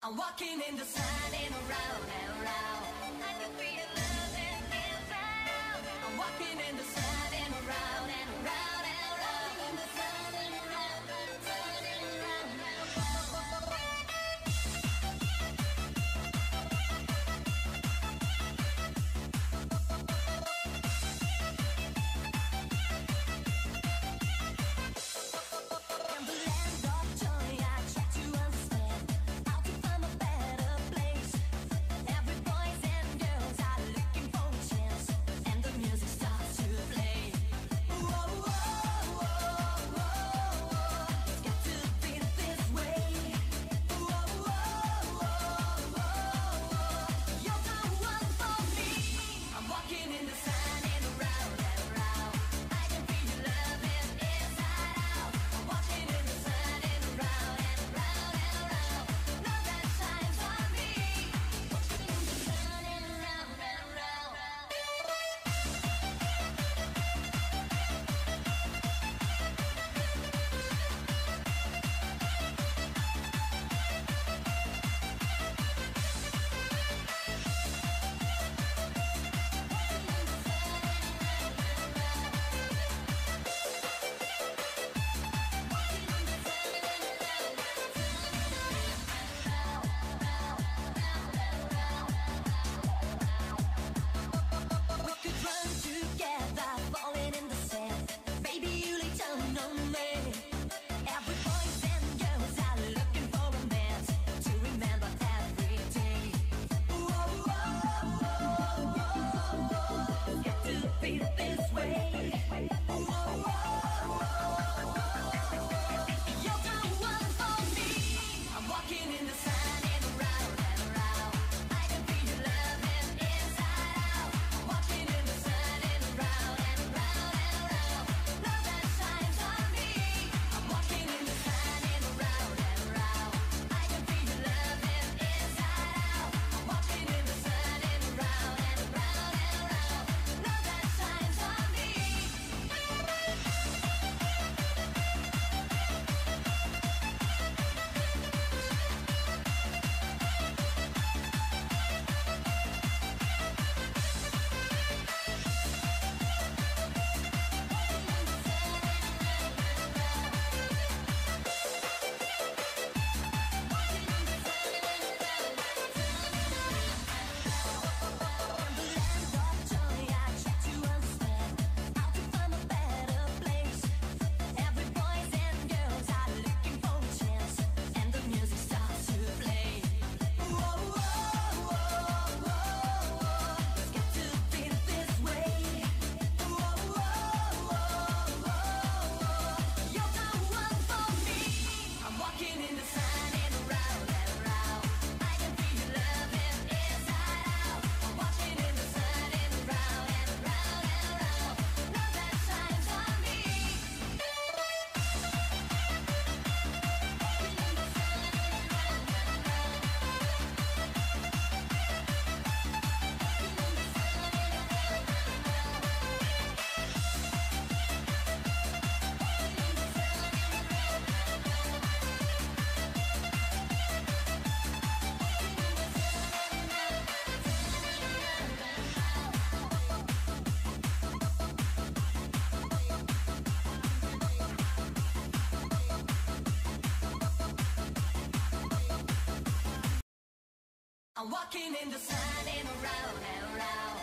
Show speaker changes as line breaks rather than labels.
I'm walking in the sun and around and around. I can feel love and feel I'm walking in the sun. in the sun. I'm walking in the sun and around and around.